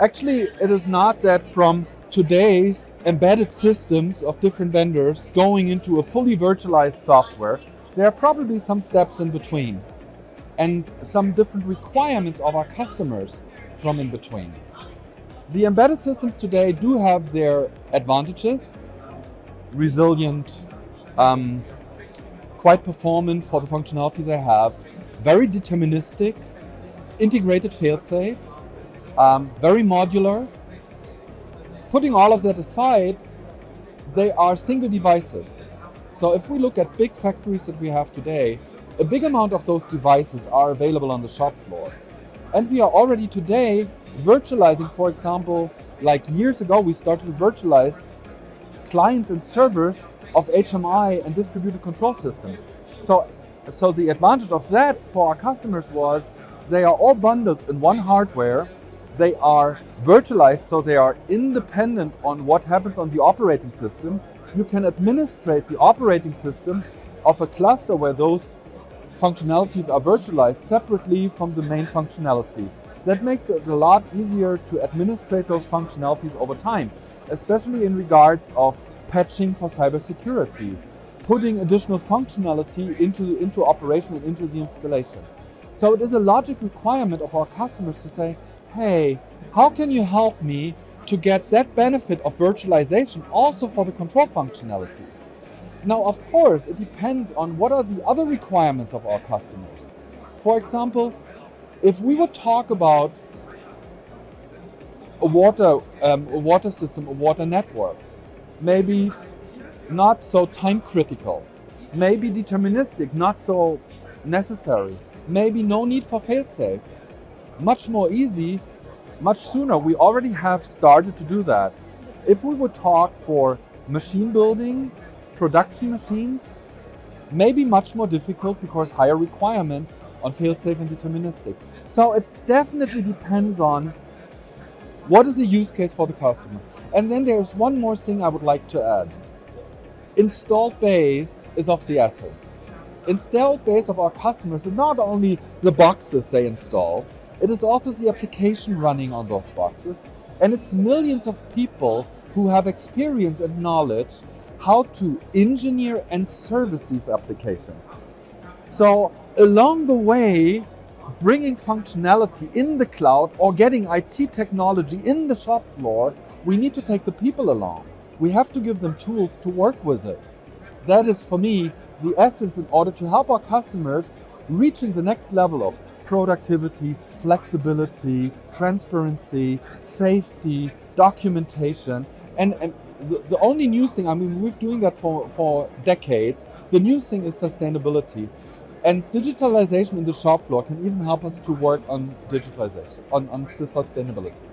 Actually, it is not that from today's embedded systems of different vendors going into a fully virtualized software, there are probably some steps in between and some different requirements of our customers from in between. The embedded systems today do have their advantages, resilient, um, quite performant for the functionality they have, very deterministic, integrated failsafe, um, very modular. Putting all of that aside, they are single devices. So if we look at big factories that we have today, a big amount of those devices are available on the shop floor. And we are already today virtualizing, for example, like years ago, we started to virtualize clients and servers of HMI and distributed control systems. So, so the advantage of that for our customers was they are all bundled in one hardware. They are virtualized, so they are independent on what happens on the operating system. You can administrate the operating system of a cluster where those functionalities are virtualized separately from the main functionality. That makes it a lot easier to administrate those functionalities over time, especially in regards of patching for cybersecurity, putting additional functionality into, into operation and into the installation. So it is a logic requirement of our customers to say, hey, how can you help me to get that benefit of virtualization also for the control functionality? Now, of course, it depends on what are the other requirements of our customers. For example, if we would talk about a water, um, a water system, a water network, maybe not so time critical, maybe deterministic, not so necessary, maybe no need for failsafe, much more easy, much sooner. We already have started to do that. If we would talk for machine building, production machines, maybe much more difficult because higher requirements on fail-safe and deterministic. So it definitely depends on what is the use case for the customer. And then there's one more thing I would like to add. Installed base is of the essence. Installed base of our customers is not only the boxes they install, it is also the application running on those boxes. And it's millions of people who have experience and knowledge how to engineer and service these applications. So along the way, bringing functionality in the cloud or getting IT technology in the shop floor, we need to take the people along. We have to give them tools to work with it. That is, for me, the essence in order to help our customers reaching the next level of productivity, flexibility, transparency, safety, documentation. And, and the, the only new thing, I mean, we've been doing that for, for decades. The new thing is sustainability. And digitalization in the shop floor can even help us to work on digitalization, on, on sustainability.